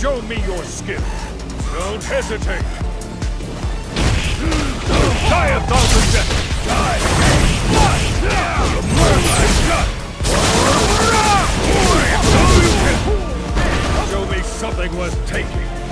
Show me your skill. Don't hesitate. Die a thousand deaths! Die! Show me something worth taking.